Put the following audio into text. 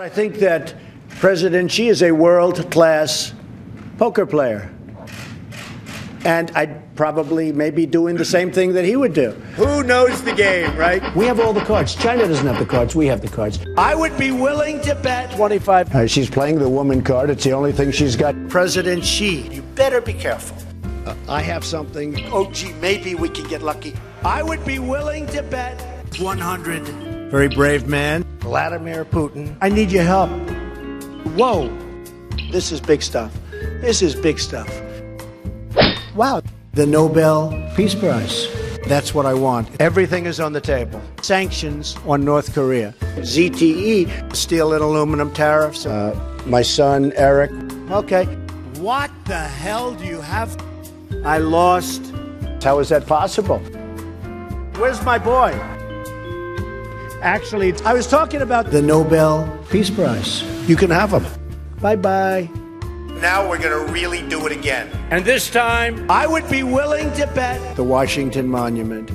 I think that President Xi is a world class poker player. And I'd probably maybe doing the same thing that he would do. Who knows the game, right? We have all the cards. China doesn't have the cards. We have the cards. I would be willing to bet 25. Uh, she's playing the woman card. It's the only thing she's got. President Xi, you better be careful. Uh, I have something. Oh, gee, maybe we can get lucky. I would be willing to bet 100. Very brave man. Vladimir Putin. I need your help. Whoa. This is big stuff. This is big stuff. Wow. The Nobel Peace Prize. That's what I want. Everything is on the table. Sanctions on North Korea. ZTE, steel and aluminum tariffs. Uh, my son, Eric. Okay. What the hell do you have? I lost. How is that possible? Where's my boy? Actually, I was talking about the Nobel Peace Prize. You can have them. Bye bye. Now we're going to really do it again. And this time, I would be willing to bet the Washington Monument.